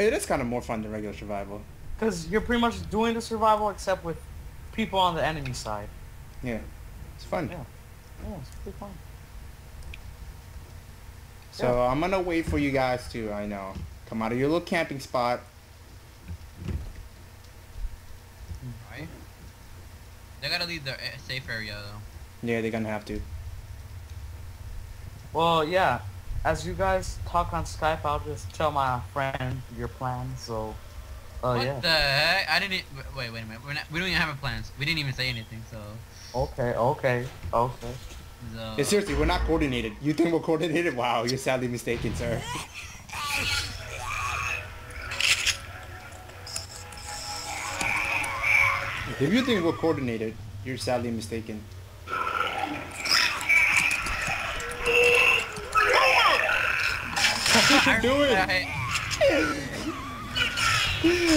It is kind of more fun than regular survival. Because you're pretty much doing the survival except with people on the enemy side. Yeah, it's fun. Yeah. Yeah, it's pretty fun. So I'm gonna wait for you guys to, I know, come out of your little camping spot. Right? They gotta leave the safe area though. Yeah, they're gonna have to. Well, yeah. As you guys talk on Skype, I'll just tell my friend your plan. So, uh, what yeah. What the heck? I didn't. e- Wait, wait a minute. We're not, we don't even have a plans. We didn't even say anything. So. Okay, okay, okay. so Yeah, seriously, we're not coordinated. You think we're coordinated? Wow, you're sadly mistaken, sir. If you think we're coordinated, you're sadly mistaken. What are you doing?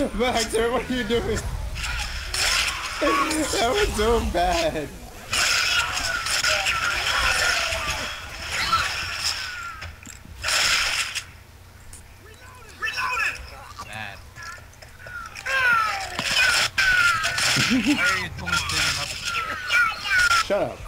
Blaxer, what are you doing? That was so bad. bad. Are you doing? Shut up.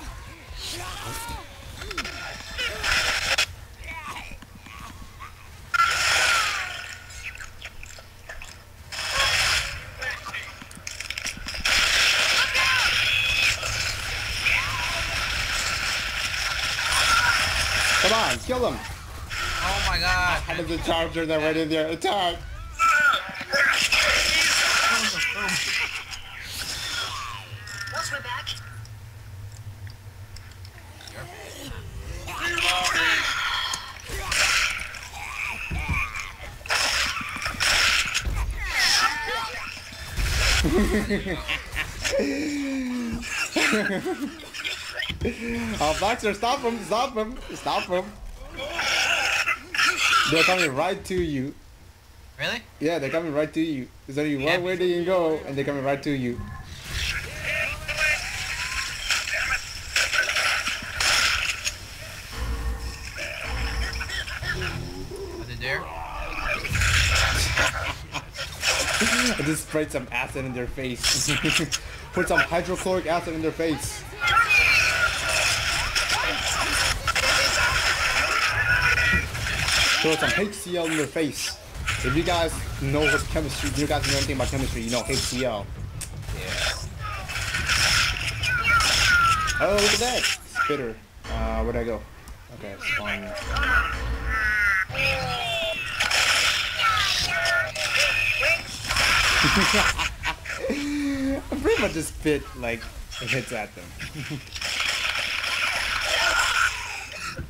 Come him. Oh my god. How does the charger that right in there attack? Once we're back, Oh, Blaxer, stop him! Stop him! Stop him! They're coming right to you. Really? Yeah, they're coming right to you. There's only one way they can go, and they're coming right to you. Are they there? I just sprayed some acid in their face. Put some hydrochloric acid in their face. Throw some HCl in their face. If you guys know what chemistry, you guys know anything about chemistry, you know HCl. Yeah. Oh, look at that. Spitter. Uh, where'd I go? Okay, spawn. I pretty much just spit like hits at them.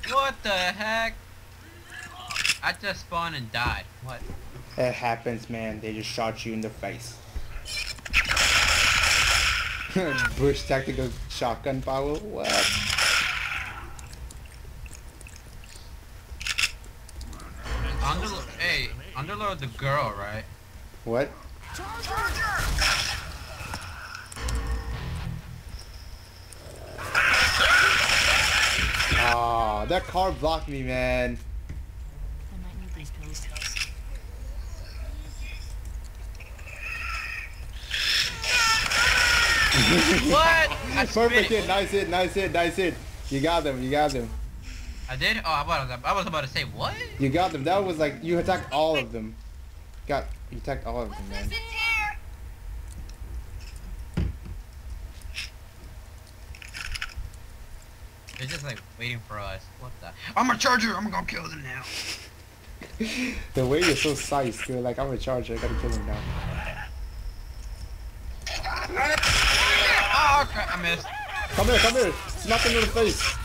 What the heck? I just spawned and died. What? It happens, man. They just shot you in the face. Bush tactical shotgun power. What? Underlo hey, underload the girl, right? What? Ah, that car blocked me, man. What? I Perfect hit, nice hit, nice hit, nice hit. You got them, you got them. I did? Oh, I was, I was about to say, what? You got them. That was like, you attacked all of them. Got, you attacked all of them, man. They're just like waiting for us. What the? I'm a charger. I'm gonna kill them now. The way you're so sized, you're like, I'm a charger, I gotta kill him now. Oh crap! I missed. Come here, come here. Smack him in the face.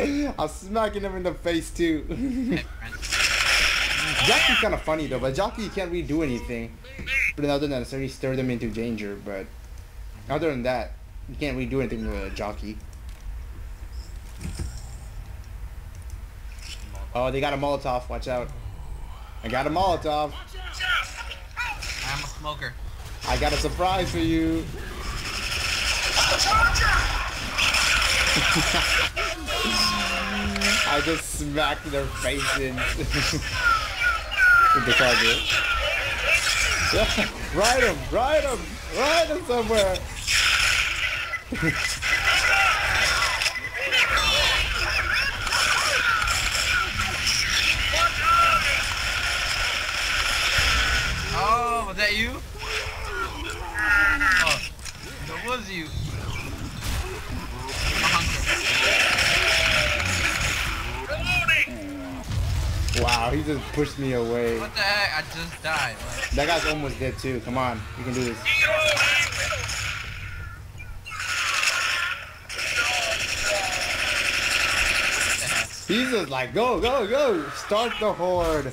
I'm smacking him in the face too. Jockey's kind of funny though, but Jockey you can't really do anything. But other than necessarily stir them into danger, but other than that, you can't really do anything with uh, a Jockey. Oh, they got a Molotov. Watch out. I got a Molotov. I'm a smoker. I got a surprise for you. I just smacked their face in with the target. Yeah, ride him, ride him, ride him somewhere. Oh, was that you? Oh, that you. I'm a hunter. Wow, he just pushed me away. What the heck? I just died. Like, That guy's almost dead too. Come on, you can do this. what the heck? He's just like, go, go, go, start the horde.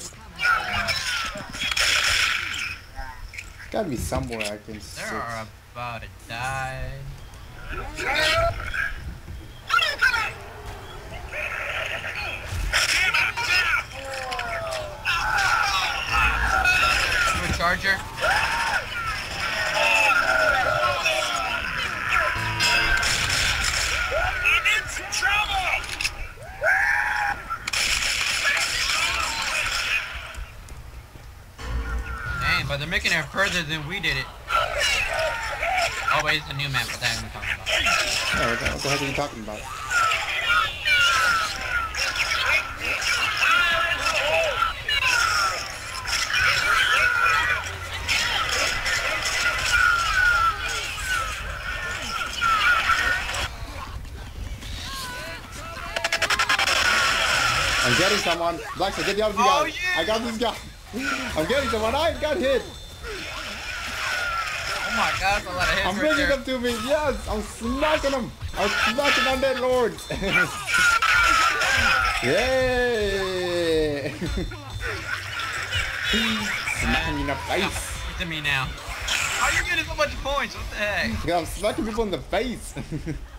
Gotta be somewhere I can They sit. are about to die. Charger? But they're making it further than we did it. Oh wait, it's a new map, but that I'm talking about. Yeah, what the, what the heck are you talking about? I'm getting someone. Blaxer, get the other Oh, guy. yeah. I got this guy. I'm getting someone. I got hit. Oh my god, that's a lot of hits I'm right bringing them to me. Yes, I'm smacking them. I'm smacking on that lord. Yay! smacking in the face. Look at me now. How are you getting so much points? What the heck? Yeah, I'm smacking people in the face.